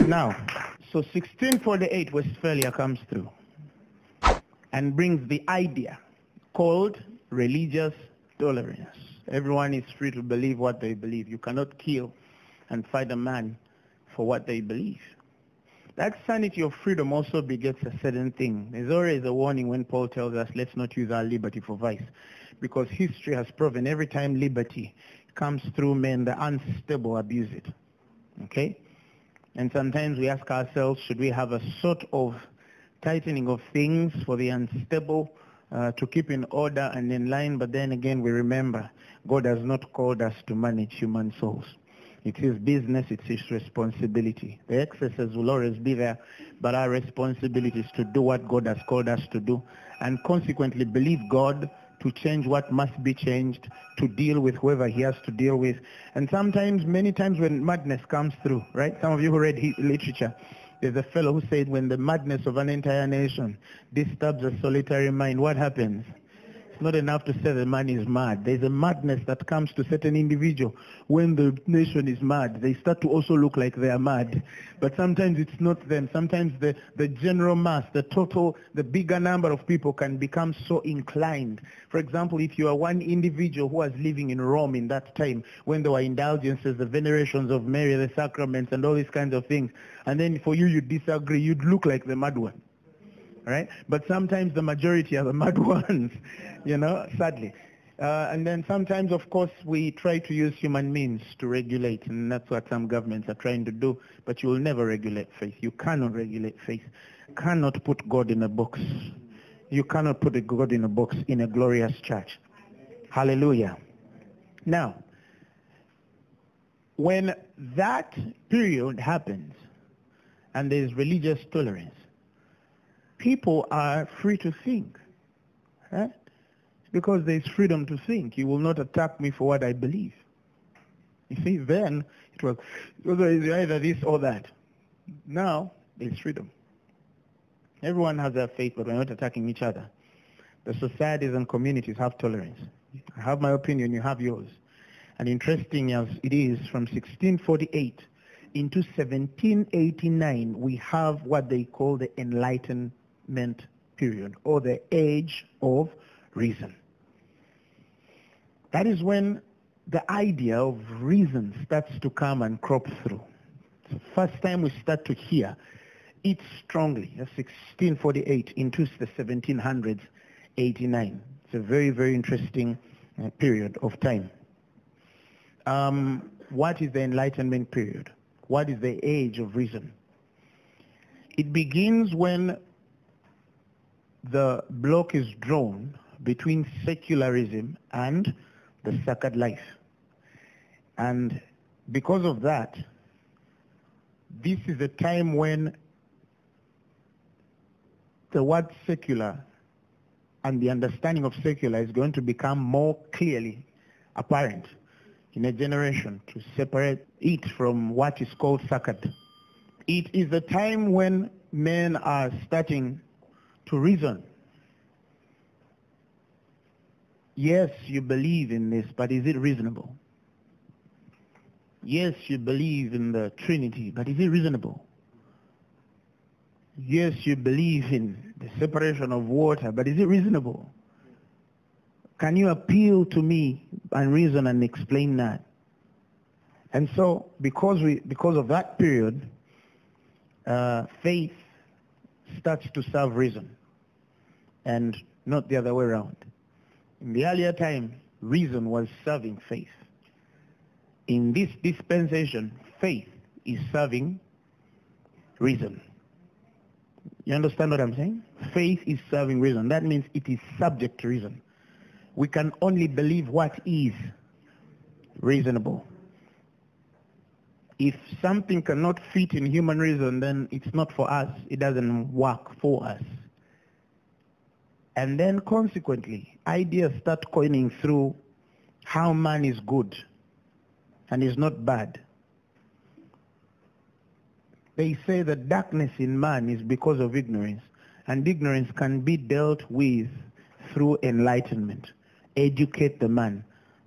Now, so 1648 Westphalia comes through and brings the idea called religious tolerance. Everyone is free to believe what they believe. You cannot kill and fight a man for what they believe. That sanity of freedom also begets a certain thing. There's always a warning when Paul tells us, let's not use our liberty for vice. Because history has proven every time liberty comes through men, the unstable abuse it. Okay? And sometimes we ask ourselves, should we have a sort of tightening of things for the unstable uh, to keep in order and in line? But then again, we remember God has not called us to manage human souls. It's his business, it's his responsibility. The excesses will always be there, but our responsibility is to do what God has called us to do and consequently believe God to change what must be changed, to deal with whoever he has to deal with. And sometimes, many times when madness comes through, right? Some of you who read literature, there's a fellow who said when the madness of an entire nation disturbs a solitary mind, what happens? Not enough to say the man is mad. There's a madness that comes to certain individual. When the nation is mad, they start to also look like they are mad. But sometimes it's not them. Sometimes the, the general mass, the total, the bigger number of people can become so inclined. For example, if you are one individual who was living in Rome in that time, when there were indulgences, the venerations of Mary, the sacraments, and all these kinds of things, and then for you, you disagree, you'd look like the mad one right? But sometimes the majority are the mad ones, you know, sadly. Uh, and then sometimes, of course, we try to use human means to regulate, and that's what some governments are trying to do. But you will never regulate faith. You cannot regulate faith. You cannot put God in a box. You cannot put a God in a box in a glorious church. Hallelujah. Now, when that period happens, and there is religious tolerance, people are free to think. Because there's freedom to think. You will not attack me for what I believe. You see, then it was, it was either this or that. Now, there's freedom. Everyone has their faith, but we're not attacking each other. The societies and communities have tolerance. I have my opinion, you have yours. And interesting as it is, from 1648 into 1789, we have what they call the Enlightenment period, or the age of reason. That is when the idea of reason starts to come and crop through. It's the first time we start to hear it strongly, 1648 into the 1700s, 89. It's a very, very interesting uh, period of time. Um, what is the Enlightenment period? What is the age of reason? It begins when the block is drawn between secularism and the sacred life. And because of that, this is a time when the word secular and the understanding of secular is going to become more clearly apparent in a generation to separate it from what is called sacred. It is a time when men are starting to reason. Yes, you believe in this, but is it reasonable? Yes, you believe in the Trinity, but is it reasonable? Yes, you believe in the separation of water, but is it reasonable? Can you appeal to me and reason and explain that? And so, because we, because of that period, uh, faith starts to serve reason, and not the other way around. In the earlier time, reason was serving faith. In this dispensation, faith is serving reason. You understand what I'm saying? Faith is serving reason. That means it is subject to reason we can only believe what is reasonable. If something cannot fit in human reason, then it's not for us. It doesn't work for us. And then consequently, ideas start coining through how man is good and is not bad. They say that darkness in man is because of ignorance, and ignorance can be dealt with through enlightenment educate the man.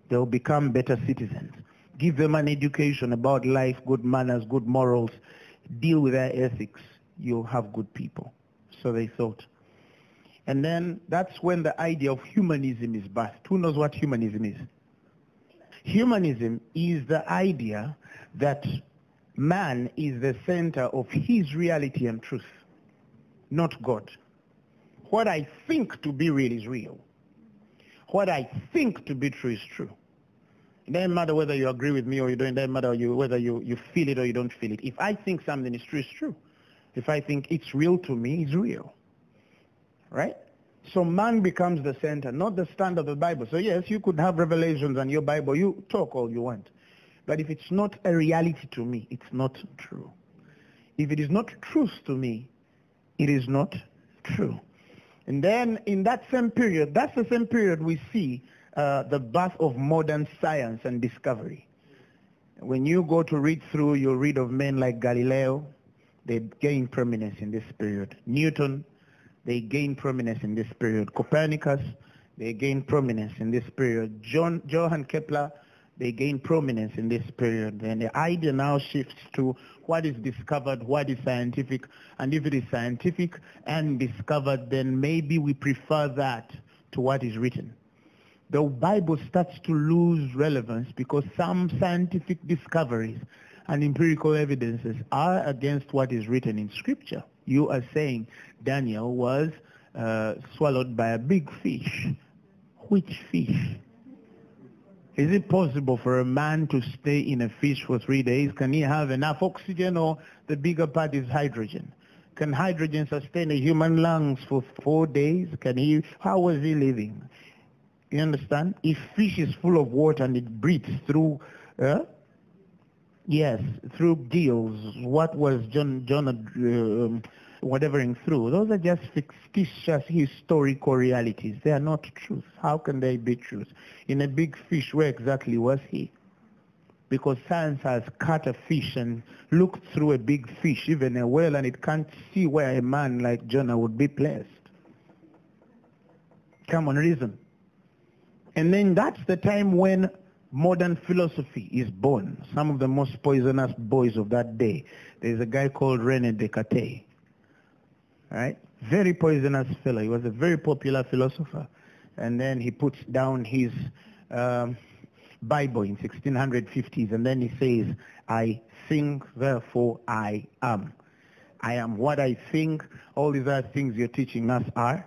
They'll become better citizens. Give them an education about life, good manners, good morals. deal with their ethics, you'll have good people. So they thought. And then that's when the idea of humanism is birthed. Who knows what humanism is? Humanism is the idea that man is the center of his reality and truth, not God. What I think to be real is real. What I think to be true is true. It doesn't matter whether you agree with me or you don't. It doesn't matter you, whether you, you feel it or you don't feel it. If I think something is true, it's true. If I think it's real to me, it's real. Right? So man becomes the center, not the standard of the Bible. So yes, you could have revelations and your Bible. You talk all you want. But if it's not a reality to me, it's not true. If it is not truth to me, it is not true. And then in that same period, that's the same period we see uh, the birth of modern science and discovery. When you go to read through, you'll read of men like Galileo. They gain prominence in this period. Newton, they gain prominence in this period. Copernicus, they gain prominence in this period. John, Johann Kepler, they gain prominence in this period. And the idea now shifts to what is discovered, what is scientific, and if it is scientific and discovered, then maybe we prefer that to what is written. The Bible starts to lose relevance because some scientific discoveries and empirical evidences are against what is written in Scripture. You are saying Daniel was uh, swallowed by a big fish. Which fish? Is it possible for a man to stay in a fish for three days? Can he have enough oxygen or the bigger part is hydrogen? Can hydrogen sustain a human lungs for four days? Can he, how was he living? You understand? If fish is full of water and it breathes through, uh, yes, through gills, what was John, John uh, whatevering through? Those are just fictitious historical realities. They are not truth. How can they be truth? In a big fish, where exactly was he? Because science has cut a fish and looked through a big fish, even a whale, and it can't see where a man like Jonah would be placed. Come on, reason. And then that's the time when modern philosophy is born. Some of the most poisonous boys of that day. There's a guy called Rene Descartes. Right? Very poisonous fellow. He was a very popular philosopher. And then he puts down his um, Bible in 1650s and then he says, I think, therefore I am. I am what I think. All these other things you're teaching us are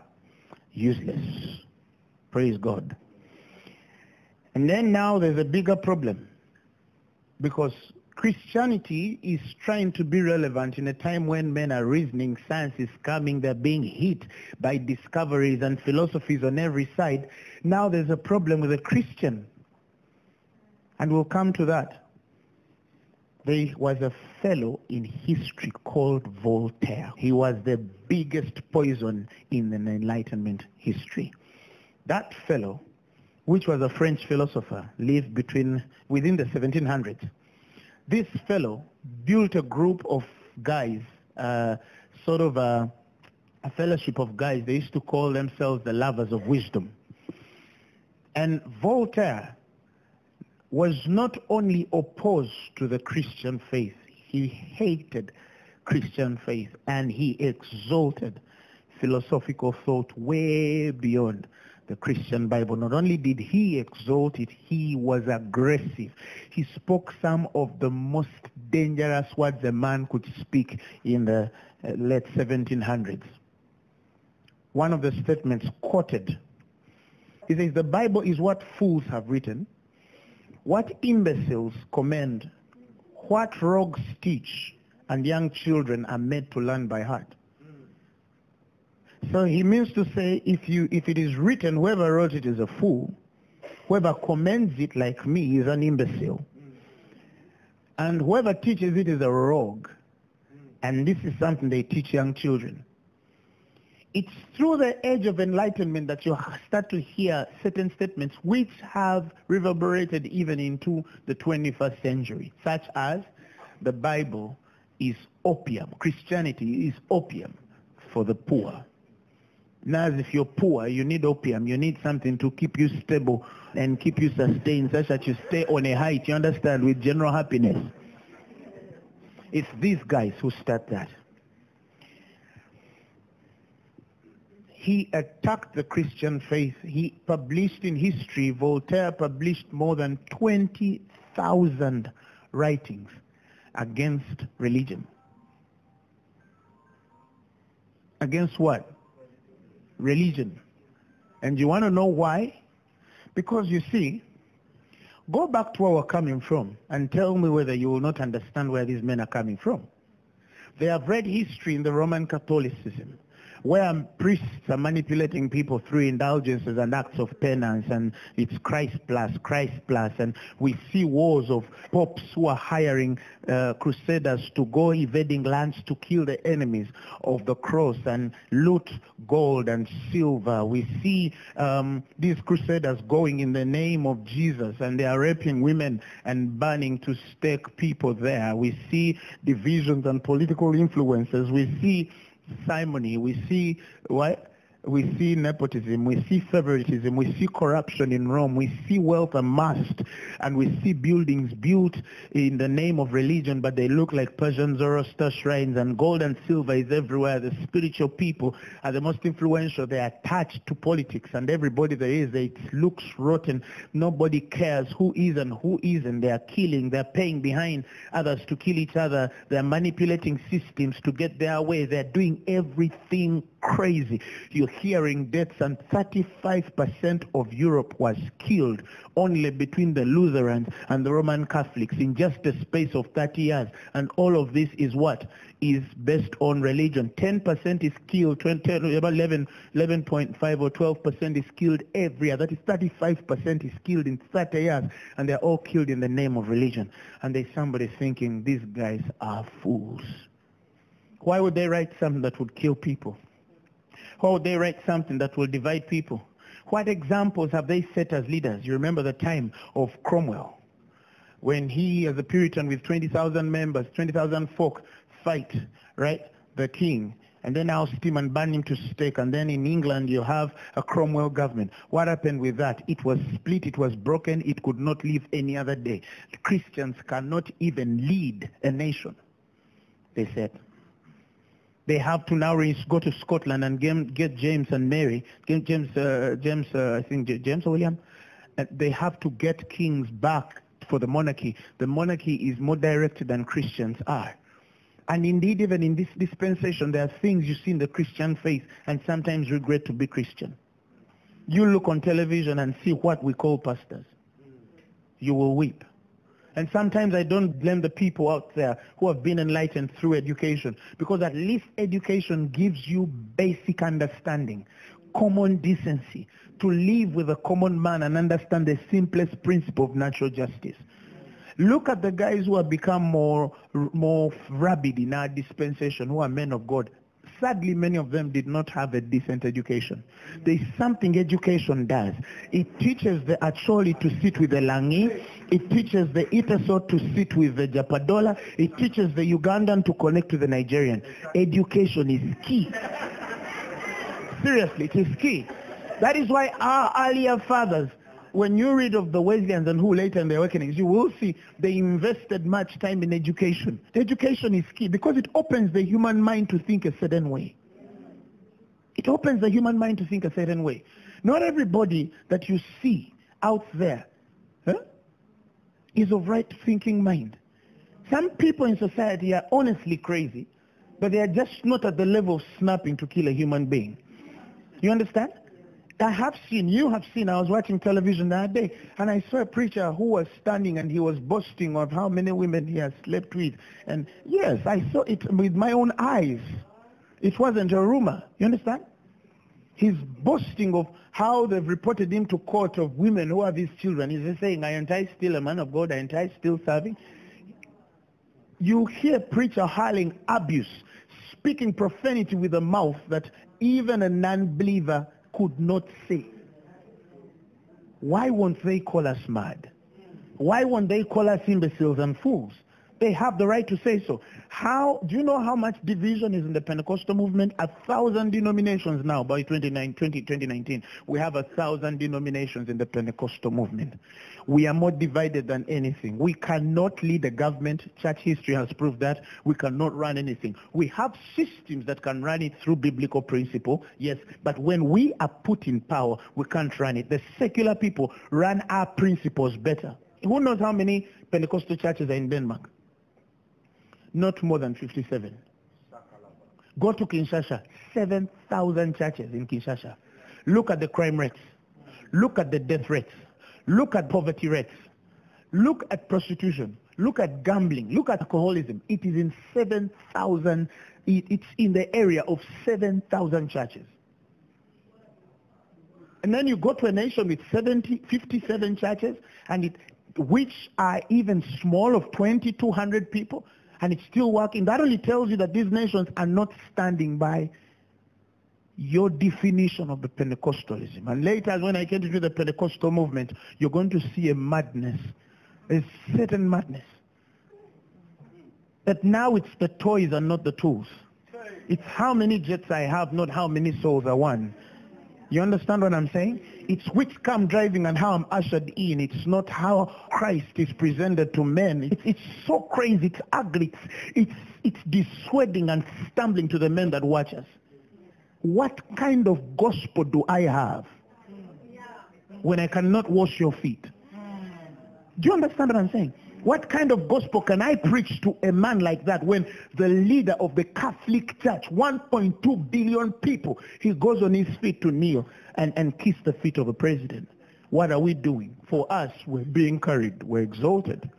useless. Praise God. And then now there's a bigger problem because Christianity is trying to be relevant in a time when men are reasoning, science is coming, they're being hit by discoveries and philosophies on every side. Now there's a problem with a Christian. And we'll come to that. There was a fellow in history called Voltaire. He was the biggest poison in the Enlightenment history. That fellow which was a French philosopher, lived between within the 1700s. This fellow built a group of guys, uh, sort of a, a fellowship of guys. They used to call themselves the lovers of wisdom. And Voltaire was not only opposed to the Christian faith, he hated Christian faith and he exalted philosophical thought way beyond the Christian Bible. Not only did he exalt it, he was aggressive. He spoke some of the most dangerous words a man could speak in the uh, late 1700s. One of the statements quoted, he says, the Bible is what fools have written, what imbeciles commend, what rogues teach, and young children are made to learn by heart. So he means to say, if, you, if it is written, whoever wrote it is a fool. Whoever commends it like me is an imbecile. And whoever teaches it is a rogue. And this is something they teach young children. It's through the age of enlightenment that you start to hear certain statements which have reverberated even into the 21st century, such as the Bible is opium. Christianity is opium for the poor. Now, if you're poor, you need opium. You need something to keep you stable and keep you sustained such that you stay on a height, you understand, with general happiness. It's these guys who start that. He attacked the Christian faith. He published in history, Voltaire published more than 20,000 writings against religion. Against what? Religion. And you want to know why? Because you see, go back to where we're coming from and tell me whether you will not understand where these men are coming from. They have read history in the Roman Catholicism where priests are manipulating people through indulgences and acts of penance and it's Christ plus, Christ plus and we see wars of popes who are hiring uh, crusaders to go evading lands to kill the enemies of the cross and loot gold and silver. We see um, these crusaders going in the name of Jesus and they are raping women and burning to stake people there. We see divisions and political influences. We see simony, we see what we see nepotism, we see favoritism, we see corruption in Rome, we see wealth amassed, and we see buildings built in the name of religion, but they look like Persian Zoroaster shrines, and gold and silver is everywhere. The spiritual people are the most influential. They are attached to politics, and everybody there is, it looks rotten. Nobody cares who is and who isn't. They are killing. They're paying behind others to kill each other. They're manipulating systems to get their way. They're doing everything crazy. You're hearing deaths and 35% of Europe was killed only between the Lutherans and the Roman Catholics in just a space of 30 years. And all of this is what? Is based on religion. 10% is killed, 20, about 11, 11.5 or 12% is killed every year. That is 35% is killed in 30 years. And they're all killed in the name of religion. And there's somebody thinking, these guys are fools. Why would they write something that would kill people? Why would they write something that will divide people? What examples have they set as leaders? You remember the time of Cromwell, when he, as a Puritan with 20,000 members, 20,000 folk, fight, right, the king, and then oust him and burn him to stake. And then in England, you have a Cromwell government. What happened with that? It was split, it was broken, it could not live any other day. Christians cannot even lead a nation, they said they have to now go to Scotland and get James and Mary, James, uh, James, uh, I think James William. They have to get kings back for the monarchy. The monarchy is more directed than Christians are. And indeed, even in this dispensation, there are things you see in the Christian faith and sometimes regret to be Christian. You look on television and see what we call pastors. You will weep. And sometimes I don't blame the people out there who have been enlightened through education because at least education gives you basic understanding, common decency, to live with a common man and understand the simplest principle of natural justice. Look at the guys who have become more, more rabid in our dispensation, who are men of God. Sadly, many of them did not have a decent education. There's something education does. It teaches the Acholi to sit with the Langi. It teaches the Iteso to sit with the Japadola. It teaches the Ugandan to connect to the Nigerian. Education is key. Seriously, it is key. That is why our earlier fathers when you read of the Wesleyans and who later in the awakenings, you will see they invested much time in education. The education is key because it opens the human mind to think a certain way. It opens the human mind to think a certain way. Not everybody that you see out there huh, is of right thinking mind. Some people in society are honestly crazy, but they are just not at the level of snapping to kill a human being. You understand? I have seen, you have seen, I was watching television that day, and I saw a preacher who was standing and he was boasting of how many women he has slept with. And yes, I saw it with my own eyes. It wasn't a rumor. You understand? He's boasting of how they've reported him to court of women who have his children. He's saying, I still a man of God? I still serving? You hear preacher hurling abuse, speaking profanity with a mouth that even a non-believer could not say. Why won't they call us mad? Why won't they call us imbeciles and fools? They have the right to say so. How, do you know how much division is in the Pentecostal movement? A thousand denominations now by 20, 2019. We have a thousand denominations in the Pentecostal movement. We are more divided than anything. We cannot lead a government. Church history has proved that. We cannot run anything. We have systems that can run it through biblical principle, yes, but when we are put in power, we can't run it. The secular people run our principles better. Who knows how many Pentecostal churches are in Denmark? Not more than 57. Go to Kinshasa, 7,000 churches in Kinshasa. Look at the crime rates. Look at the death rates. Look at poverty rates. Look at prostitution. Look at gambling. Look at alcoholism. It is in 7,000, it's in the area of 7,000 churches. And then you go to a nation with 70, 57 churches, and it, which are even small of 2,200 people, and it's still working. That only tells you that these nations are not standing by your definition of the Pentecostalism. And later, when I get into the Pentecostal movement, you're going to see a madness, a certain madness. That now it's the toys and not the tools. It's how many jets I have, not how many souls I won. You understand what I'm saying? It's which come driving and how I'm ushered in. It's not how Christ is presented to men. It's, it's so crazy. It's ugly. It's, it's, it's dissuading and stumbling to the men that watch us. What kind of gospel do I have when I cannot wash your feet? Do you understand what I'm saying? What kind of gospel can I preach to a man like that when the leader of the Catholic Church, 1.2 billion people, he goes on his feet to kneel and, and kiss the feet of a president? What are we doing? For us, we're being carried, we're exalted.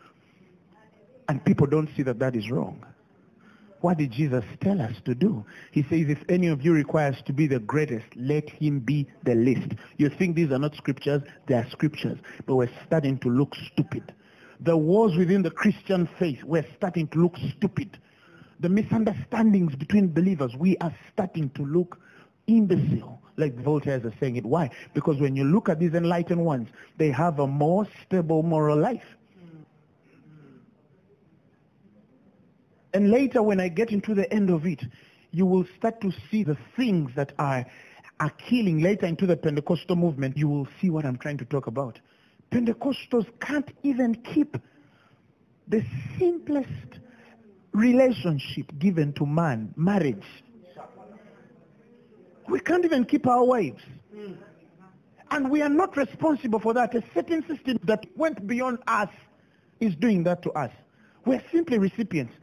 And people don't see that that is wrong. What did Jesus tell us to do? He says, if any of you requires to be the greatest, let him be the least. You think these are not scriptures? They are scriptures. But we're starting to look stupid the wars within the Christian faith were starting to look stupid. The misunderstandings between believers, we are starting to look imbecile, like Voltaire is saying it. Why? Because when you look at these enlightened ones, they have a more stable moral life. And later when I get into the end of it, you will start to see the things that are, are killing later into the Pentecostal movement. You will see what I'm trying to talk about. Pentecostals can't even keep the simplest relationship given to man, marriage. We can't even keep our wives. And we are not responsible for that. A certain system that went beyond us is doing that to us. We're simply recipients.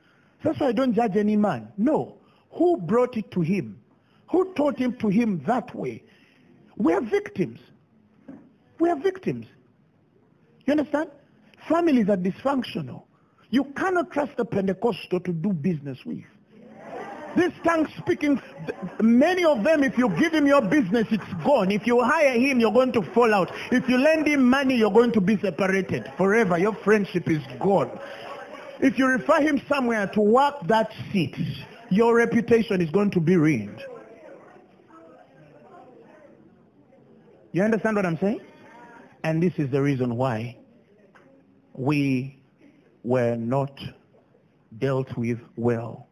That's why I don't judge any man. No. Who brought it to him? Who taught him to him that way? We are victims. We are victims. You understand? Families are dysfunctional. You cannot trust a Pentecostal to do business with. This tongue speaking, many of them, if you give him your business, it's gone. If you hire him, you're going to fall out. If you lend him money, you're going to be separated forever. Your friendship is gone. If you refer him somewhere to work that seat, your reputation is going to be ruined. You understand what I'm saying? And this is the reason why we were not dealt with well.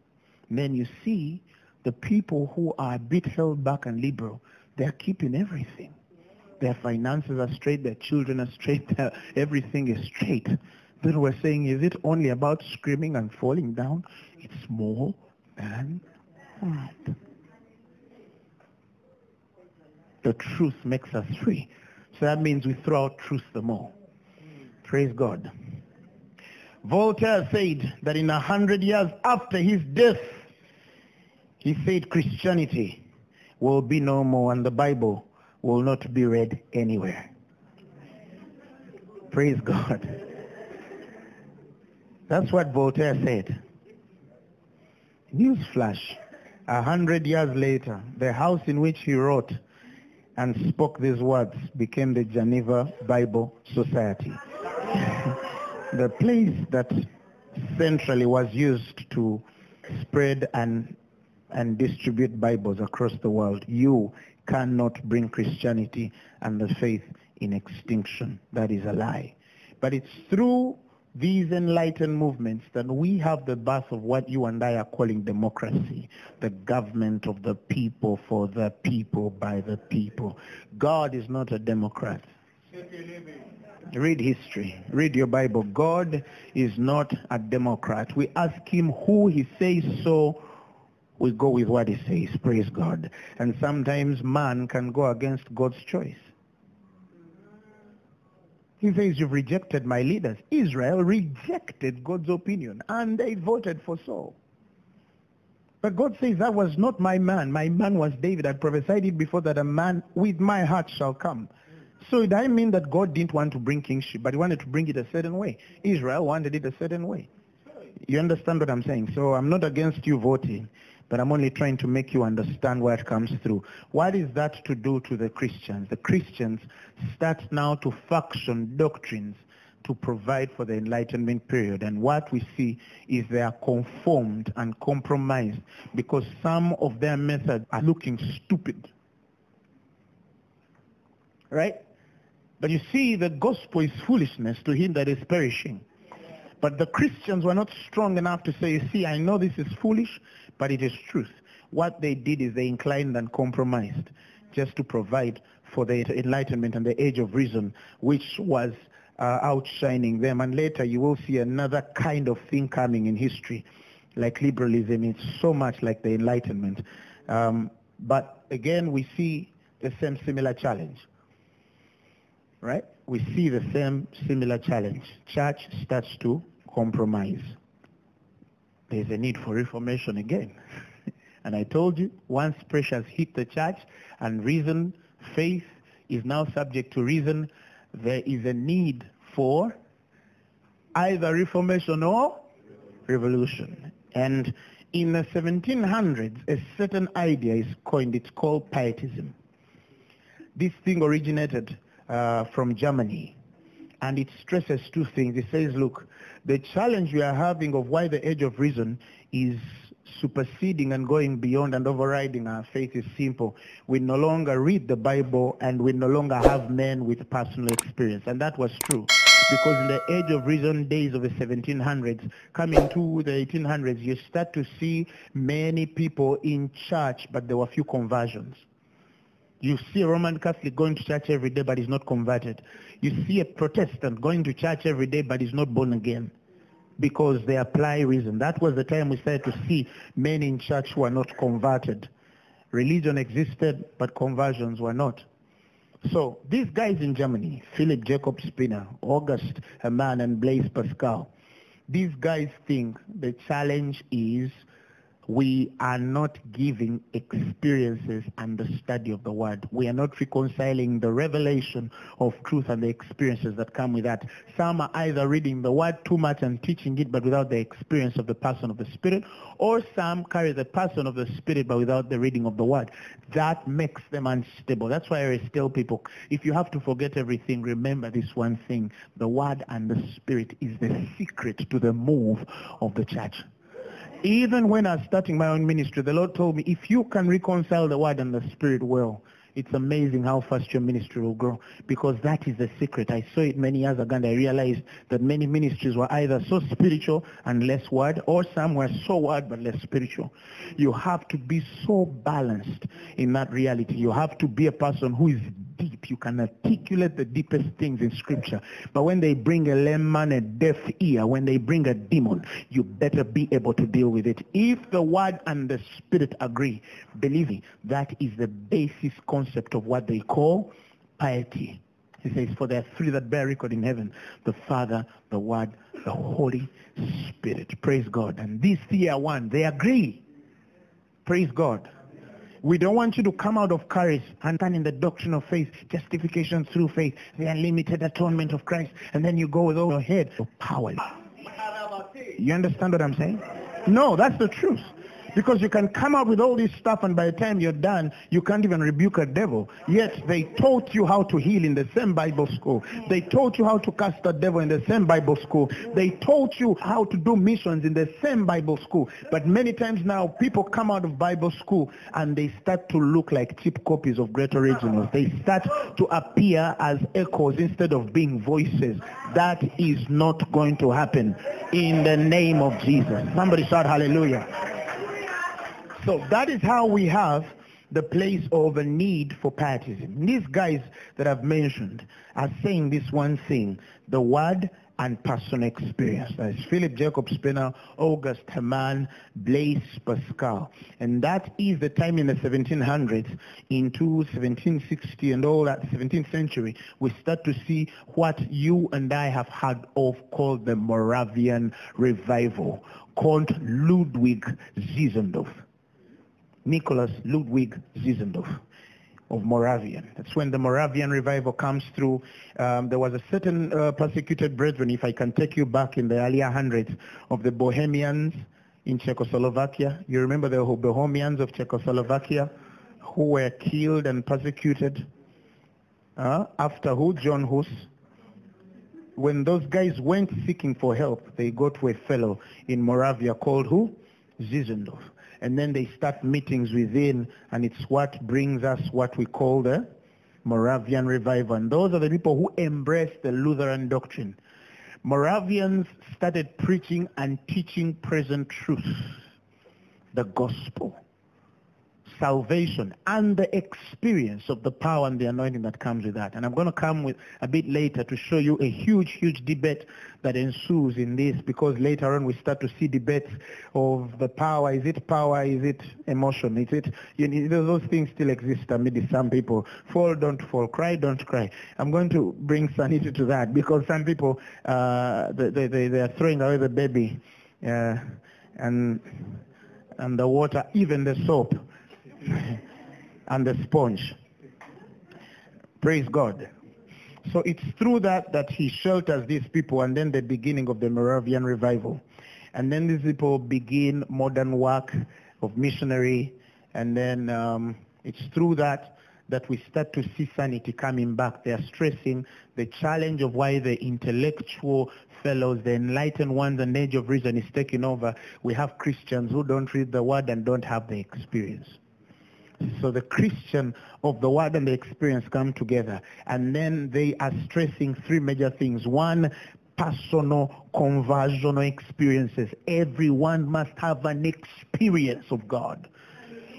Then you see the people who are a bit held back and liberal, they're keeping everything. Their finances are straight, their children are straight, everything is straight. Then we're saying, is it only about screaming and falling down? It's more than that. The truth makes us free. So that means we throw out truth the more. Praise God. Voltaire said that in a hundred years after his death, he said Christianity will be no more and the Bible will not be read anywhere. Praise God. That's what Voltaire said. Newsflash. A hundred years later, the house in which he wrote and spoke these words became the Geneva Bible Society. the place that centrally was used to spread and and distribute Bibles across the world. You cannot bring Christianity and the faith in extinction. That is a lie. But it's through these enlightened movements, then we have the birth of what you and I are calling democracy, the government of the people, for the people, by the people. God is not a Democrat. Read history. Read your Bible. God is not a Democrat. We ask him who he says so. We go with what he says. Praise God. And sometimes man can go against God's choice. He says, you've rejected my leaders. Israel rejected God's opinion and they voted for Saul. But God says, that was not my man. My man was David. I prophesied it before that a man with my heart shall come. So it doesn't mean that God didn't want to bring kingship, but he wanted to bring it a certain way. Israel wanted it a certain way. You understand what I'm saying? So I'm not against you voting, but I'm only trying to make you understand where it comes through. What is that to do to the Christians? The Christians start now to function doctrines to provide for the Enlightenment period. And what we see is they are conformed and compromised because some of their methods are looking stupid. Right? But you see, the gospel is foolishness to him that is perishing. But the Christians were not strong enough to say, see, I know this is foolish, but it is truth. What they did is they inclined and compromised just to provide for the enlightenment and the age of reason, which was uh, outshining them. And later you will see another kind of thing coming in history, like liberalism. It's so much like the enlightenment. Um, but again, we see the same similar challenge right? We see the same similar challenge. Church starts to compromise. There's a need for reformation again. and I told you, once pressures hit the church and reason, faith is now subject to reason, there is a need for either reformation or revolution. And in the 1700s, a certain idea is coined. It's called pietism. This thing originated uh, from Germany. And it stresses two things. It says, look, the challenge we are having of why the age of reason is superseding and going beyond and overriding our faith is simple. We no longer read the Bible and we no longer have men with personal experience. And that was true. Because in the age of reason days of the 1700s, coming to the 1800s, you start to see many people in church, but there were few conversions. You see a Roman Catholic going to church every day but is not converted. You see a Protestant going to church every day but is not born again because they apply reason. That was the time we started to see men in church who are not converted. Religion existed but conversions were not. So these guys in Germany, Philip Jacob Spener, August Hermann and Blaise Pascal, these guys think the challenge is we are not giving experiences and the study of the word. We are not reconciling the revelation of truth and the experiences that come with that. Some are either reading the word too much and teaching it but without the experience of the person of the Spirit, or some carry the person of the Spirit but without the reading of the word. That makes them unstable. That's why I always tell people, if you have to forget everything, remember this one thing. The word and the Spirit is the secret to the move of the church. Even when I was starting my own ministry, the Lord told me, if you can reconcile the word and the spirit well, it's amazing how fast your ministry will grow because that is the secret. I saw it many years ago and I realized that many ministries were either so spiritual and less word or some were so word but less spiritual. You have to be so balanced in that reality. You have to be a person who is deep. You can articulate the deepest things in scripture. But when they bring a lame man a deaf ear, when they bring a demon, you better be able to deal with it. If the word and the spirit agree, believe me, that is the basis concept of what they call piety. He says, for there are three that bear record in heaven, the Father, the Word, the Holy Spirit. Praise God. And these three are one. They agree. Praise God. We don't want you to come out of courage and turn in the doctrine of faith, justification through faith, the unlimited atonement of Christ, and then you go with all your head. You're powerless. You understand what I'm saying? No, that's the truth. Because you can come out with all this stuff and by the time you're done, you can't even rebuke a devil. Yet they taught you how to heal in the same Bible school. They taught you how to cast a devil in the same Bible school. They taught you how to do missions in the same Bible school. But many times now, people come out of Bible school and they start to look like cheap copies of great originals. They start to appear as echoes instead of being voices. That is not going to happen in the name of Jesus. Somebody shout hallelujah. So that is how we have the place of a need for pietism. These guys that I've mentioned are saying this one thing, the word and personal experience. That's Philip Jacob Spener, August Hamann, Blaise Pascal. And that is the time in the 1700s into 1760 and all that 17th century, we start to see what you and I have heard of called the Moravian revival, called Ludwig Zinzendorf. Nicholas Ludwig Zinzendorf of Moravian. That's when the Moravian revival comes through. Um, there was a certain uh, persecuted brethren, if I can take you back in the earlier hundreds, of the Bohemians in Czechoslovakia. You remember the Bohemians of Czechoslovakia who were killed and persecuted uh, after who? John Hus. When those guys went seeking for help, they got to a fellow in Moravia called who? Zinzendorf and then they start meetings within, and it's what brings us what we call the Moravian revival. And those are the people who embrace the Lutheran doctrine. Moravians started preaching and teaching present truth, the gospel salvation and the experience of the power and the anointing that comes with that. And I'm going to come with a bit later to show you a huge, huge debate that ensues in this because later on we start to see debates of the power. Is it power? Is it emotion? Is it, you know, those things still exist amid some people. Fall, don't fall. Cry, don't cry. I'm going to bring sanity to that because some people, uh, they, they, they are throwing away the baby uh, and, and the water, even the soap and the sponge. Praise God. So it's through that that he shelters these people and then the beginning of the Moravian revival. And then these people begin modern work of missionary and then um, it's through that that we start to see sanity coming back. They are stressing the challenge of why the intellectual fellows, the enlightened ones, and age of reason is taking over. We have Christians who don't read the word and don't have the experience. So the Christian of the word and the experience come together. And then they are stressing three major things. One, personal conversional experiences. Everyone must have an experience of God.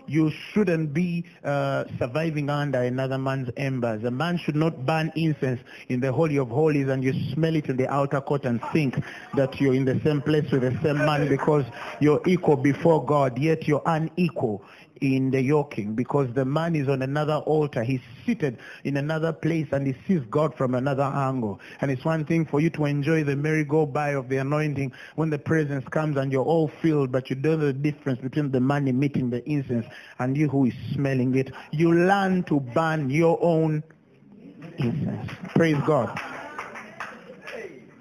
You shouldn't be uh, surviving under another man's embers. A man should not burn incense in the Holy of Holies and you smell it in the outer court and think that you're in the same place with the same man because you're equal before God, yet you're unequal in the yoking because the man is on another altar. He's seated in another place and he sees God from another angle. And it's one thing for you to enjoy the merry-go-by of the anointing when the presence comes and you're all filled, but you don't know the difference between the man emitting the incense and you who is smelling it. You learn to burn your own incense. Praise God.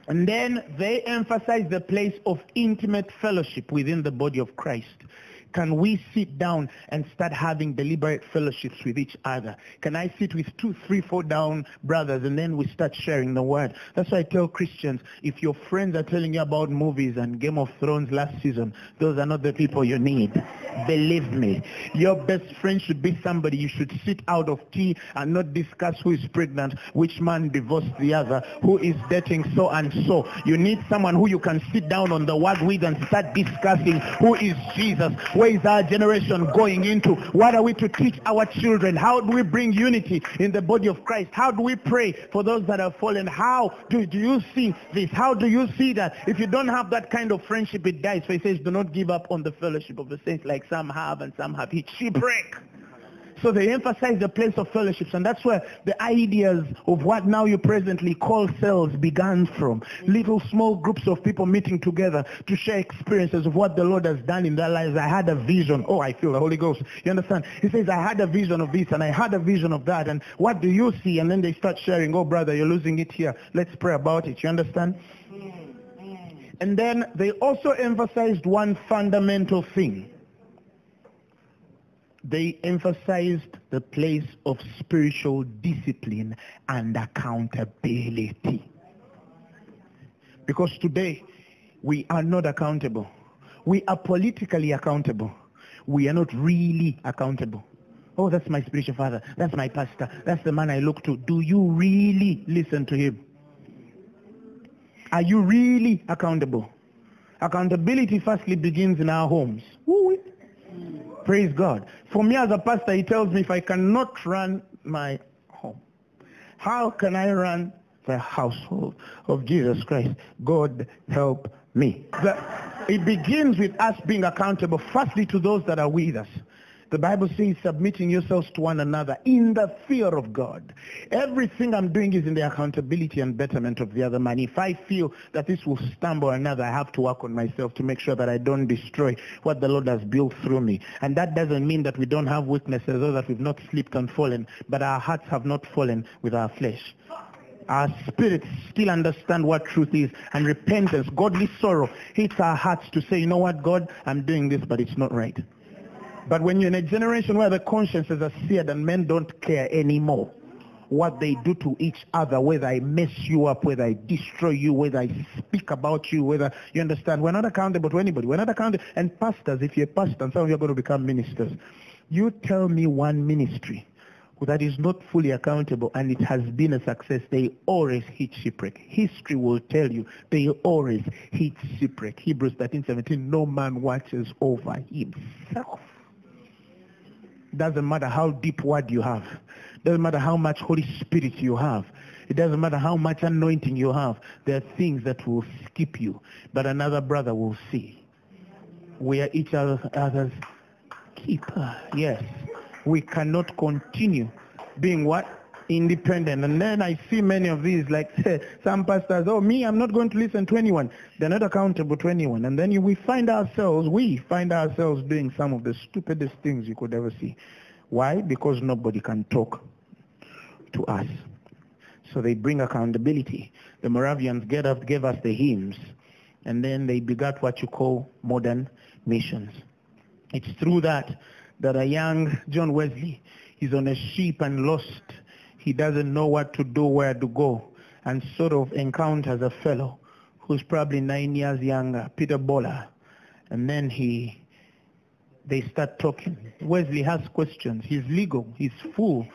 And then they emphasize the place of intimate fellowship within the body of Christ. Can we sit down and start having deliberate fellowships with each other? Can I sit with two, three, four down brothers and then we start sharing the word? That's why I tell Christians, if your friends are telling you about movies and Game of Thrones last season, those are not the people you need. Believe me. Your best friend should be somebody you should sit out of tea and not discuss who is pregnant, which man divorced the other, who is dating so and so. You need someone who you can sit down on the word with and start discussing who is Jesus, where is our generation going into? What are we to teach our children? How do we bring unity in the body of Christ? How do we pray for those that have fallen? How do, do you see this? How do you see that? If you don't have that kind of friendship, it dies. So he says, do not give up on the fellowship of the saints like some have and some have hit shipwreck. So they emphasize the place of fellowships, and that's where the ideas of what now you presently call cells began from. Little small groups of people meeting together to share experiences of what the Lord has done in their lives. I had a vision. Oh, I feel the Holy Ghost. You understand? He says, I had a vision of this, and I had a vision of that, and what do you see? And then they start sharing, oh, brother, you're losing it here. Let's pray about it. You understand? And then they also emphasized one fundamental thing they emphasized the place of spiritual discipline and accountability. Because today, we are not accountable. We are politically accountable. We are not really accountable. Oh, that's my spiritual father. That's my pastor. That's the man I look to. Do you really listen to him? Are you really accountable? Accountability firstly begins in our homes. Praise God. For me as a pastor, he tells me if I cannot run my home, how can I run the household of Jesus Christ? God help me. The, it begins with us being accountable firstly to those that are with us. The Bible says submitting yourselves to one another in the fear of God. Everything I'm doing is in the accountability and betterment of the other man. If I feel that this will stumble another, I have to work on myself to make sure that I don't destroy what the Lord has built through me. And that doesn't mean that we don't have weaknesses or that we've not slipped and fallen, but our hearts have not fallen with our flesh our spirits still understand what truth is and repentance, godly sorrow hits our hearts to say, you know what, God, I'm doing this, but it's not right. But when you're in a generation where the consciences are seared and men don't care anymore what they do to each other, whether I mess you up, whether I destroy you, whether I speak about you, whether you understand, we're not accountable to anybody. We're not accountable. And pastors, if you're a pastor, and some of you are going to become ministers, you tell me one ministry that is not fully accountable and it has been a success, they always hit shipwreck. History will tell you they always hit shipwreck. Hebrews 13, 17, no man watches over himself. Doesn't matter how deep word you have. Doesn't matter how much Holy Spirit you have. It doesn't matter how much anointing you have. There are things that will skip you, but another brother will see. We are each other's keeper. Yes we cannot continue being what? Independent. And then I see many of these, like some pastors, oh, me, I'm not going to listen to anyone. They're not accountable to anyone. And then we find ourselves, we find ourselves doing some of the stupidest things you could ever see. Why? Because nobody can talk to us. So they bring accountability. The Moravians get up, gave us the hymns, and then they begat what you call modern missions. It's through that that a young John Wesley is on a ship and lost. He doesn't know what to do, where to go, and sort of encounters a fellow who's probably nine years younger, Peter Böhler. And then he, they start talking. Wesley has questions. He's legal. He's full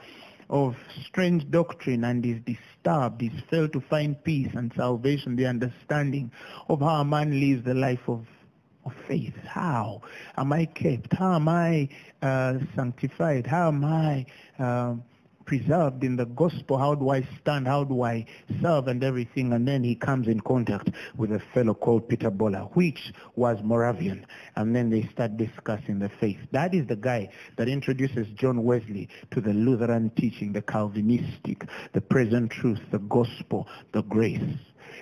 of strange doctrine and is disturbed. He's failed to find peace and salvation, the understanding of how a man lives the life of of faith. How am I kept? How am I uh, sanctified? How am I uh, preserved in the gospel? How do I stand? How do I serve and everything? And then he comes in contact with a fellow called Peter Böhler, which was Moravian. And then they start discussing the faith. That is the guy that introduces John Wesley to the Lutheran teaching, the Calvinistic, the present truth, the gospel, the grace.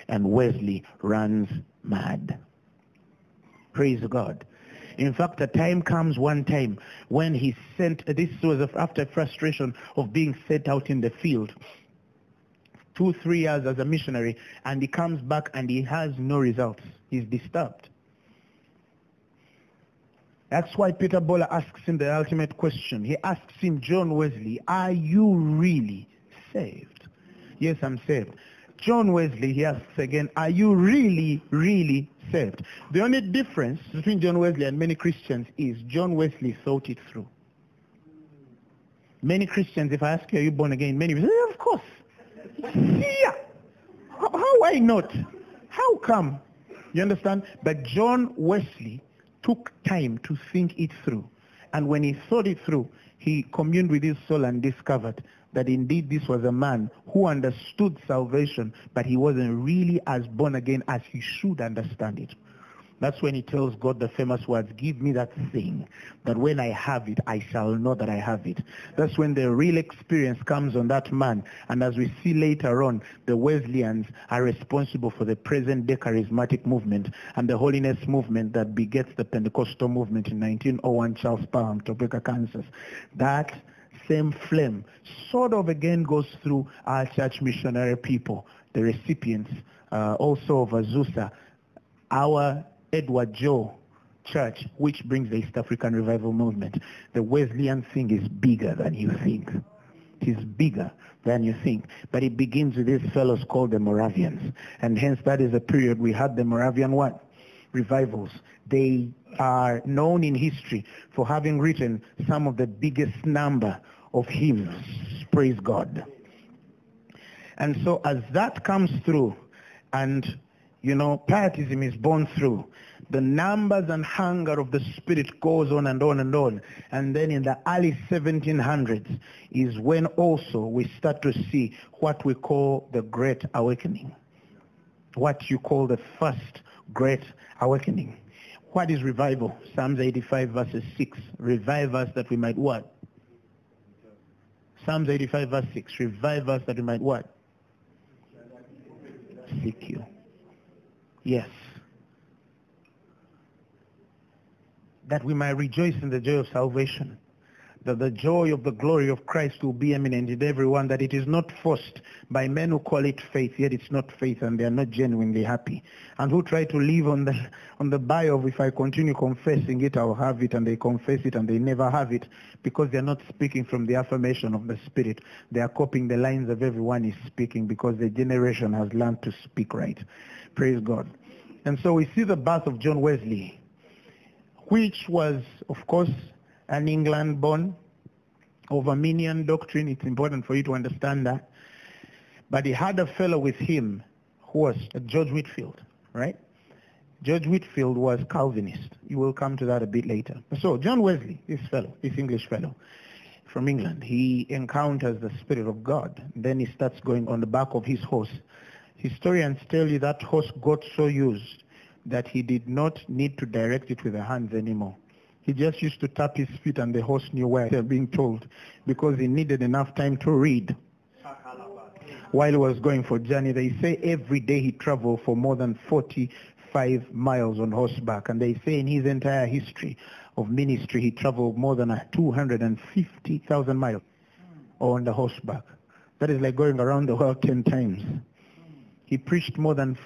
And Wesley runs mad. Praise God. In fact, a time comes one time when he sent, this was after frustration of being set out in the field, two, three years as a missionary, and he comes back and he has no results. He's disturbed. That's why Peter Böhler asks him the ultimate question. He asks him, John Wesley, are you really saved? Yes, I'm saved. John Wesley, he asks again, are you really, really saved? The only difference between John Wesley and many Christians is John Wesley thought it through. Many Christians, if I ask you, are you born again? Many will say, yeah, of course. Yeah. How, how why not? How come? You understand? But John Wesley took time to think it through. And when he thought it through, he communed with his soul and discovered that indeed this was a man who understood salvation, but he wasn't really as born again as he should understand it. That's when he tells God the famous words, give me that thing, that when I have it, I shall know that I have it. That's when the real experience comes on that man. And as we see later on, the Wesleyans are responsible for the present day charismatic movement and the holiness movement that begets the Pentecostal movement in 1901, Charles Parham, Topeka, Kansas. That same flame sort of again goes through our church missionary people, the recipients uh, also of Azusa. Our Edward Joe Church which brings the East African revival movement. The Wesleyan thing is bigger than you think. It is bigger than you think. But it begins with these fellows called the Moravians. And hence that is the period we had the Moravian what? Revivals. They are known in history for having written some of the biggest number of hymns. Praise God. And so as that comes through and you know, pietism is born through. The numbers and hunger of the spirit goes on and on and on. And then in the early 1700s is when also we start to see what we call the Great Awakening. What you call the first Great Awakening. What is revival? Psalms 85 verses 6. Revive us that we might what? Psalms 85 verse 6. Revive us that we might what? Seek you. Yes. That we might rejoice in the joy of salvation. That the joy of the glory of Christ will be eminent in everyone. That it is not forced by men who call it faith, yet it's not faith and they are not genuinely happy. And who try to live on the, on the bio of if I continue confessing it, I'll have it. And they confess it and they never have it because they're not speaking from the affirmation of the Spirit. They are copying the lines of everyone is speaking because the generation has learned to speak right. Praise God. And so we see the birth of John Wesley, which was, of course, an England-born of Arminian doctrine. It's important for you to understand that. But he had a fellow with him who was George Whitefield, right? George Whitefield was Calvinist. You will come to that a bit later. So John Wesley, this fellow, this English fellow from England, he encounters the Spirit of God. Then he starts going on the back of his horse Historians tell you that horse got so used that he did not need to direct it with the hands anymore. He just used to tap his feet and the horse knew where they're being told because he needed enough time to read while he was going for journey. They say every day he traveled for more than 45 miles on horseback. And they say in his entire history of ministry, he traveled more than 250,000 miles on the horseback. That is like going around the world 10 times. He preached more than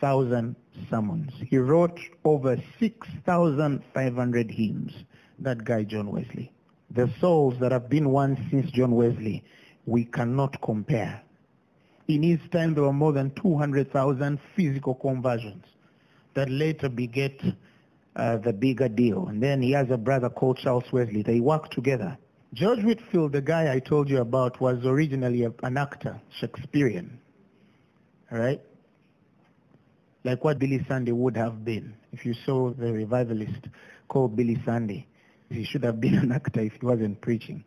40,000 sermons. He wrote over 6,500 hymns. That guy, John Wesley. The souls that have been won since John Wesley, we cannot compare. In his time, there were more than 200,000 physical conversions that later beget uh, the bigger deal. And then he has a brother called Charles Wesley. They work together. George Whitefield, the guy I told you about, was originally an actor, Shakespearean. All right? Like what Billy Sunday would have been. If you saw the revivalist called Billy Sunday, he should have been an actor if he wasn't preaching.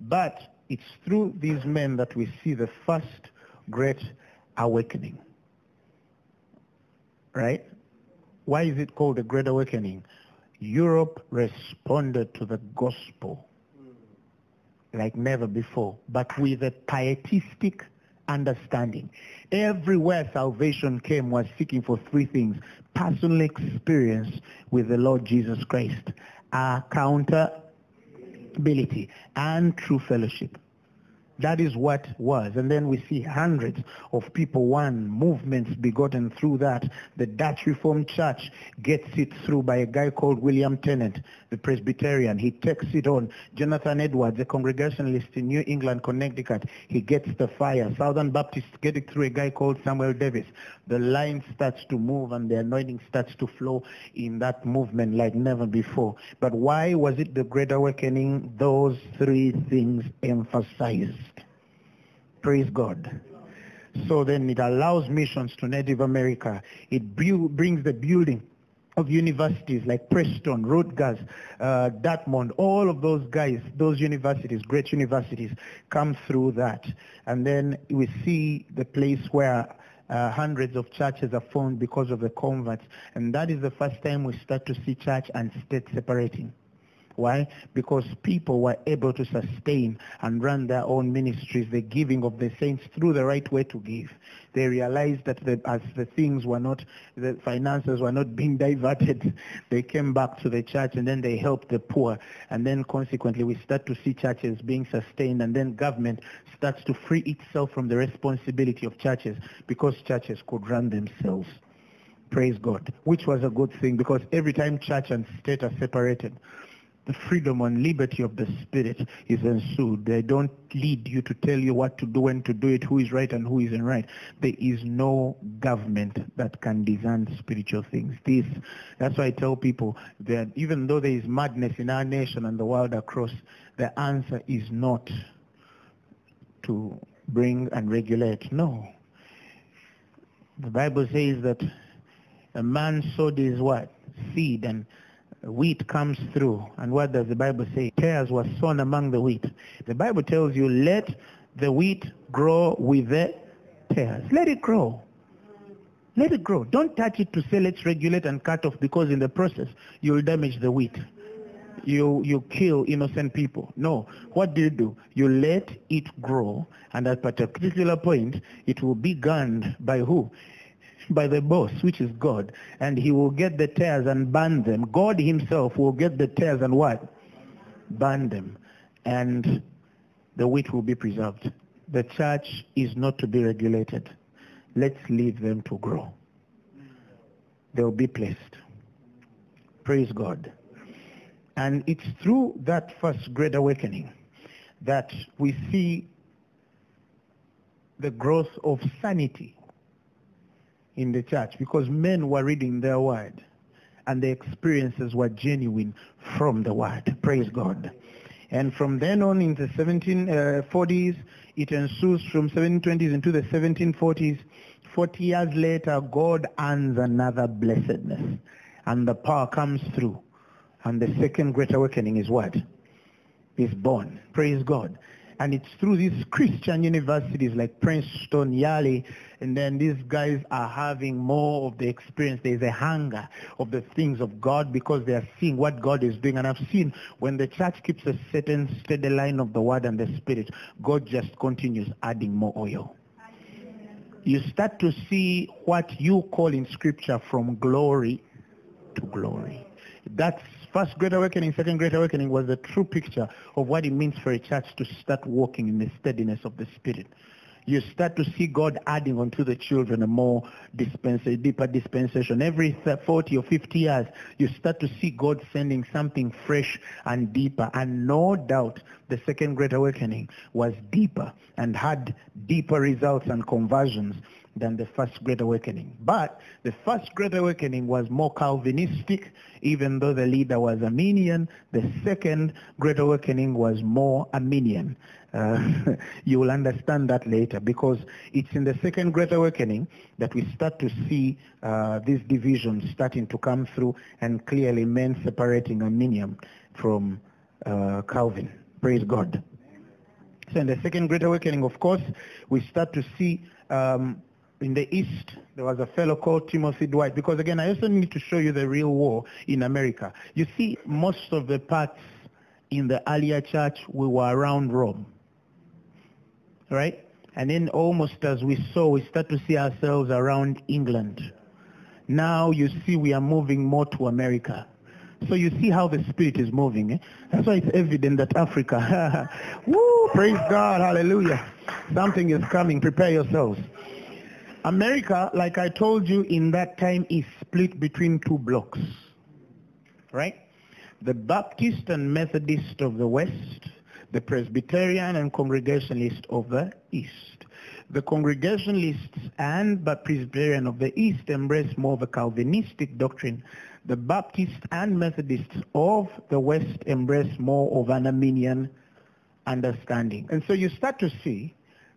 But it's through these men that we see the first great awakening. Right? Why is it called the Great Awakening? Europe responded to the gospel like never before, but with a pietistic understanding. Everywhere salvation came was seeking for three things. Personal experience with the Lord Jesus Christ, accountability, and true fellowship. That is what was. And then we see hundreds of people, one, movements begotten through that. The Dutch Reformed Church gets it through by a guy called William Tennent, the Presbyterian. He takes it on. Jonathan Edwards, a Congregationalist in New England, Connecticut. He gets the fire. Southern Baptists get it through a guy called Samuel Davies. The line starts to move and the anointing starts to flow in that movement like never before. But why was it the Great Awakening? Those three things emphasized. Praise God. So then it allows missions to Native America. It brings the building of universities like Preston, Rutgers, uh, Dartmouth, all of those guys, those universities, great universities, come through that. And then we see the place where uh, hundreds of churches are formed because of the converts. And that is the first time we start to see church and state separating. Why? Because people were able to sustain and run their own ministries, the giving of the saints through the right way to give. They realized that the, as the things were not, the finances were not being diverted, they came back to the church and then they helped the poor. And then consequently we start to see churches being sustained and then government starts to free itself from the responsibility of churches because churches could run themselves. Praise God. Which was a good thing because every time church and state are separated, the freedom and liberty of the spirit is ensued. They don't lead you to tell you what to do, when to do it, who is right and who isn't right. There is no government that can design spiritual things. This, that's why I tell people that even though there is madness in our nation and the world across, the answer is not to bring and regulate. No. The Bible says that a man sowed his what? Seed and wheat comes through. And what does the Bible say? Tares were sown among the wheat. The Bible tells you, let the wheat grow with the tares. Let it grow. Let it grow. Don't touch it to say let's regulate and cut off because in the process you'll damage the wheat. You, you kill innocent people. No. What do you do? You let it grow and at a particular point it will be gunned by who? By the boss, which is God, and he will get the tares and burn them. God himself will get the tares and what? Burn them. And the wheat will be preserved. The church is not to be regulated. Let's leave them to grow. They'll be placed. Praise God. And it's through that first great awakening that we see the growth of sanity in the church because men were reading their word and the experiences were genuine from the word. Praise God. And from then on in the 1740s, uh, it ensues from 1720s into the 1740s. 40 years later, God earns another blessedness. And the power comes through. And the second great awakening is what? Is born. Praise God. And it's through these Christian universities like Princeton, Yale, and then these guys are having more of the experience. There's a hunger of the things of God because they are seeing what God is doing. And I've seen when the church keeps a certain steady line of the word and the spirit, God just continues adding more oil. You start to see what you call in scripture from glory to glory. That's first great awakening, second great awakening was the true picture of what it means for a church to start walking in the steadiness of the Spirit. You start to see God adding onto the children a more dispensa- deeper dispensation. Every 40 or 50 years, you start to see God sending something fresh and deeper. And no doubt, the second great awakening was deeper and had deeper results and conversions than the first great awakening. But the first great awakening was more Calvinistic, even though the leader was Arminian. The second great awakening was more Arminian. Uh, you will understand that later because it's in the second great awakening that we start to see uh, these divisions starting to come through and clearly men separating Arminian from uh, Calvin. Praise God. So in the second great awakening, of course, we start to see um, in the East, there was a fellow called Timothy Dwight. Because again, I also need to show you the real war in America. You see, most of the parts in the earlier church, we were around Rome. Right? And then almost as we saw, we start to see ourselves around England. Now you see we are moving more to America. So you see how the spirit is moving. Eh? That's why it's evident that Africa, woo, praise God, hallelujah. Something is coming. Prepare yourselves. America, like I told you in that time, is split between two blocks, right? The Baptist and Methodist of the West, the Presbyterian and Congregationalist of the East. The Congregationalists and Presbyterian of the East embrace more of a Calvinistic doctrine. The Baptist and Methodists of the West embrace more of an Arminian understanding. And so you start to see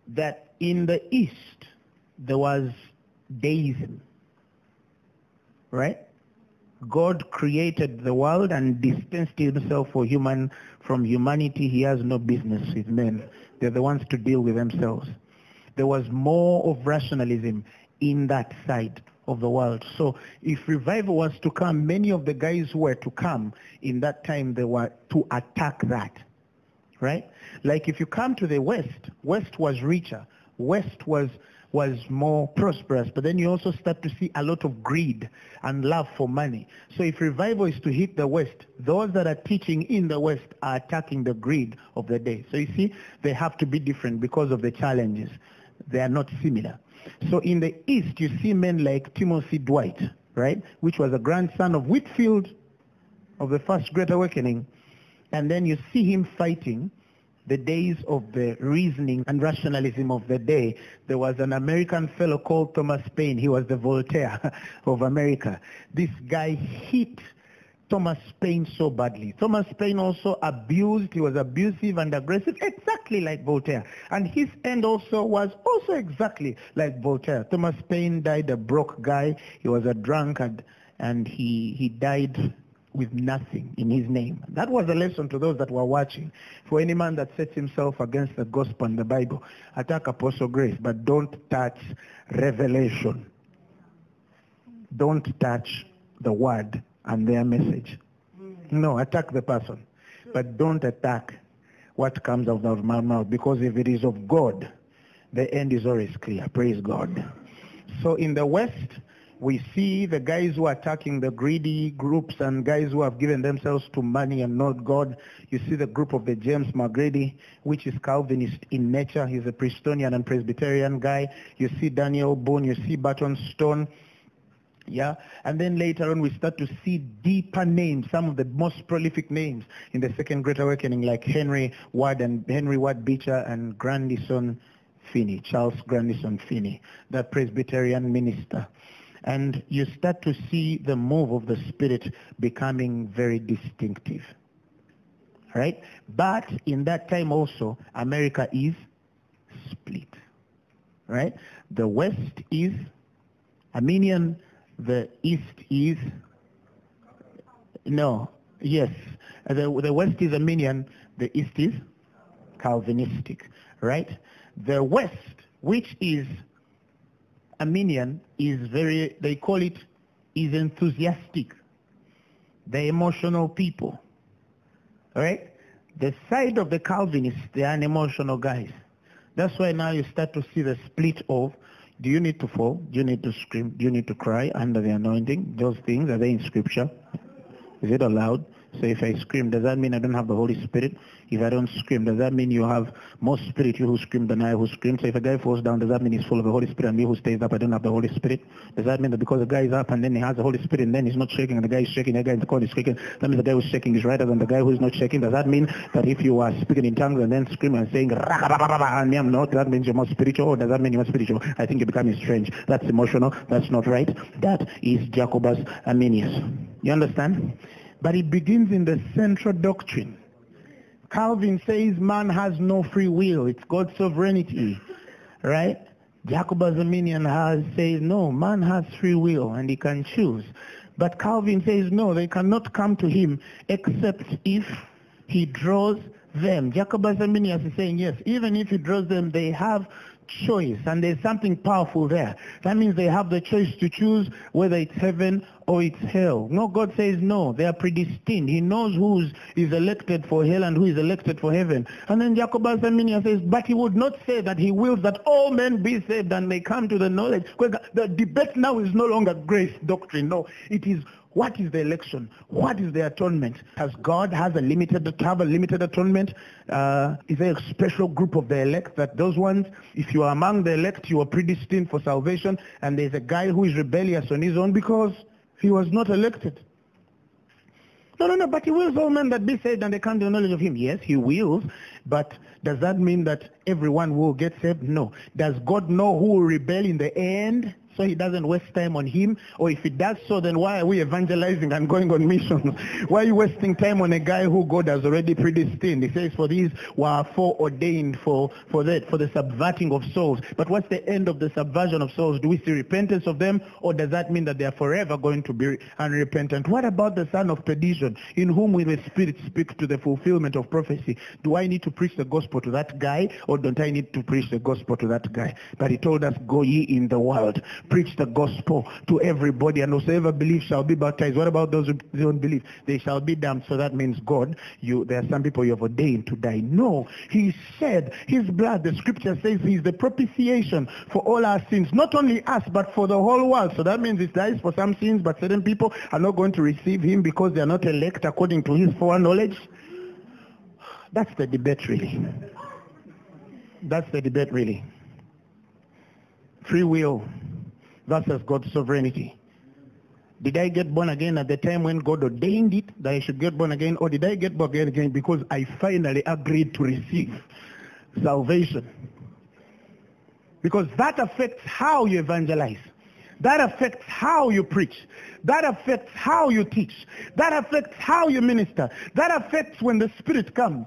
that in the East, there was deism, right? God created the world and distanced himself for human from humanity. He has no business with men. They're the ones to deal with themselves. There was more of rationalism in that side of the world. So if revival was to come, many of the guys who were to come in that time, they were to attack that, right? Like if you come to the West, West was richer. West was was more prosperous. But then you also start to see a lot of greed and love for money. So if revival is to hit the West, those that are teaching in the West are attacking the greed of the day. So you see, they have to be different because of the challenges. They are not similar. So in the East, you see men like Timothy Dwight, right? Which was a grandson of Whitefield of the first Great Awakening. And then you see him fighting the days of the reasoning and rationalism of the day. There was an American fellow called Thomas Paine. He was the Voltaire of America. This guy hit Thomas Paine so badly. Thomas Paine also abused, he was abusive and aggressive, exactly like Voltaire. And his end also was also exactly like Voltaire. Thomas Paine died a broke guy. He was a drunkard and he, he died with nothing in his name. That was a lesson to those that were watching. For any man that sets himself against the gospel and the Bible, attack Apostle Grace, but don't touch revelation. Don't touch the word and their message. No, attack the person. But don't attack what comes out of my mouth because if it is of God, the end is always clear. Praise God. So in the West, we see the guys who are attacking the greedy groups and guys who have given themselves to money and not God. You see the group of the James McGready, which is Calvinist in nature. He's a Prestonian and Presbyterian guy. You see Daniel Boone. You see Barton Stone. Yeah, and then later on we start to see deeper names, some of the most prolific names in the Second Great Awakening, like Henry Ward and Henry Ward Beecher and Grandison Finney, Charles Grandison Finney, that Presbyterian minister. And you start to see the move of the Spirit becoming very distinctive. Right? But in that time also, America is split. Right? The West is Arminian, the East is, no, yes. The, the West is Arminian, the East is Calvinistic. Right? The West, which is Arminian is very, they call it, is enthusiastic. The emotional people. Right? The side of the Calvinists, they are unemotional guys. That's why now you start to see the split of, do you need to fall? Do you need to scream? Do you need to cry under the anointing? Those things, are they in scripture? Is it allowed? So if I scream, does that mean I don't have the Holy Spirit? If I don't scream, does that mean you have more spirit, you who scream than I who scream? So if a guy falls down, does that mean he's full of the Holy Spirit and me who stays up, I don't have the Holy Spirit? Does that mean that because the guy is up and then he has the Holy Spirit and then he's not shaking and the guy is shaking, the guy in the corner is shaking, that means the guy who's shaking is right than the guy who's not shaking? Does that mean that if you are speaking in tongues and then screaming and saying, and me I'm not, that means you're more spiritual? Or does that mean you're more spiritual? I think you're becoming strange. That's emotional. That's not right. That is Jacobus Arminius. You understand? But it begins in the central doctrine. Calvin says man has no free will. It's God's sovereignty, right? Jacobus Arminian has says no, man has free will and he can choose. But Calvin says no, they cannot come to him except if he draws them. Jacobus Arminius is saying yes, even if he draws them, they have choice and there's something powerful there. That means they have the choice to choose whether it's heaven or it's hell. No, God says no. They are predestined. He knows who is elected for hell and who is elected for heaven. And then Jacobus Arminius says, but he would not say that he wills that all men be saved and may come to the knowledge. The debate now is no longer grace doctrine. No, it is what is the election? What is the atonement? Has God has a limited have a limited atonement? Uh, is there a special group of the elect that those ones, if you are among the elect, you are predestined for salvation, and there's a guy who is rebellious on his own because he was not elected. No, no, no, but he wills all men that be saved and they come to the knowledge of him. Yes, he wills, but does that mean that everyone will get saved? No. Does God know who will rebel in the end? So he doesn't waste time on him? Or if he does so, then why are we evangelizing and going on mission? why are you wasting time on a guy who God has already predestined? He says, for these were foreordained for, for that, for the subverting of souls. But what's the end of the subversion of souls? Do we see repentance of them? Or does that mean that they are forever going to be unrepentant? What about the son of perdition, in whom will the Spirit speak to the fulfillment of prophecy? Do I need to preach the gospel to that guy, or don't I need to preach the gospel to that guy? But he told us, go ye in the world preach the gospel to everybody and whosoever believes shall be baptized. What about those who don't believe? They shall be damned. So that means God, you, there are some people you have ordained to die. No, he shed his blood. The scripture says he's the propitiation for all our sins. Not only us, but for the whole world. So that means he dies for some sins, but certain people are not going to receive him because they are not elect according to his foreknowledge. That's the debate really. That's the debate really. Free will versus God's sovereignty. Did I get born again at the time when God ordained it that I should get born again? Or did I get born again because I finally agreed to receive salvation? Because that affects how you evangelize. That affects how you preach. That affects how you teach. That affects how you minister. That affects when the Spirit comes.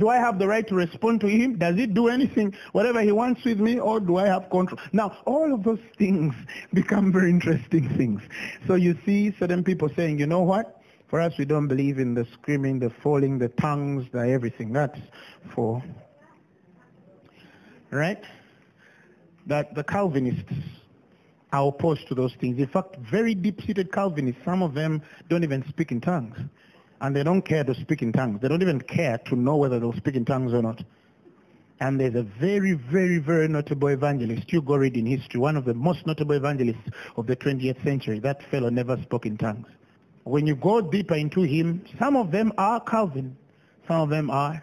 Do I have the right to respond to him? Does he do anything, whatever he wants with me, or do I have control? Now, all of those things become very interesting things. So you see certain people saying, you know what? For us, we don't believe in the screaming, the falling, the tongues, the everything. That's for, right? That the Calvinists are opposed to those things. In fact, very deep-seated Calvinists, some of them don't even speak in tongues and they don't care to speak in tongues. They don't even care to know whether they'll speak in tongues or not. And there's a very, very, very notable evangelist. You go in history, one of the most notable evangelists of the 20th century. That fellow never spoke in tongues. When you go deeper into him, some of them are Calvin. Some of them are.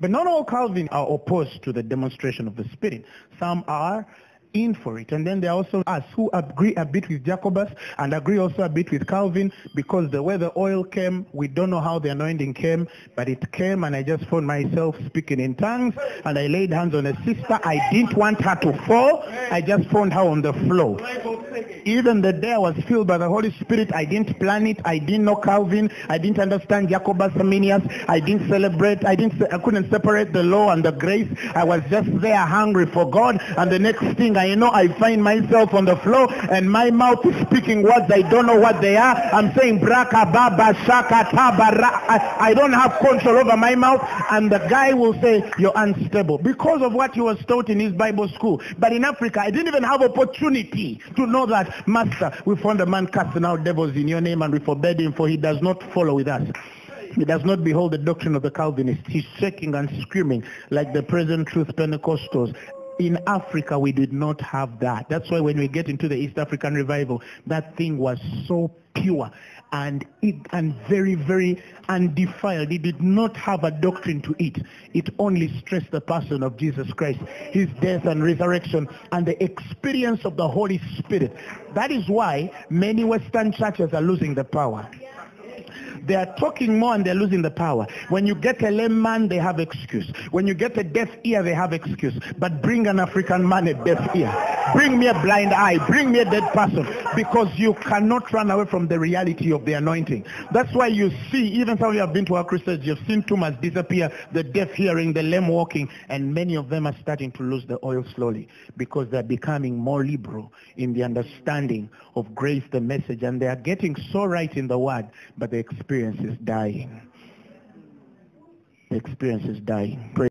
But not all Calvin are opposed to the demonstration of the Spirit. Some are in for it. And then there are also us who agree a bit with Jacobus and agree also a bit with Calvin because the way the oil came, we don't know how the anointing came, but it came and I just found myself speaking in tongues and I laid hands on a sister. I didn't want her to fall. I just found her on the floor. Even the day I was filled by the Holy Spirit, I didn't plan it. I didn't know Calvin. I didn't understand Jacobus Arminius. I didn't celebrate. I didn't. I couldn't separate the law and the grace. I was just there hungry for God. And the next thing I know, I find myself on the floor and my mouth is speaking words I don't know what they are. I'm saying braka baba shaka tabara. I, I don't have control over my mouth. And the guy will say, you're unstable because of what he was taught in his Bible school. But in Africa, I didn't even have opportunity to know that Master, we found a man casting out devils in your name and we forbid him for he does not follow with us. He does not behold the doctrine of the Calvinists. He's shaking and screaming like the present truth Pentecostals. In Africa, we did not have that. That's why when we get into the East African revival, that thing was so pure and it, and very, very undefiled. It did not have a doctrine to it. It only stressed the person of Jesus Christ, his death and resurrection, and the experience of the Holy Spirit. That is why many Western churches are losing the power. They are talking more and they're losing the power. When you get a lame man, they have excuse. When you get a deaf ear, they have excuse. But bring an African man a deaf ear. Bring me a blind eye. Bring me a dead person. Because you cannot run away from the reality of the anointing. That's why you see, even some of you have been to our crusades, you've seen tumors disappear, the deaf hearing, the lame walking, and many of them are starting to lose the oil slowly because they're becoming more liberal in the understanding of grace, the message, and they are getting so right in the word, but the experience is dying. The experience is dying. Praise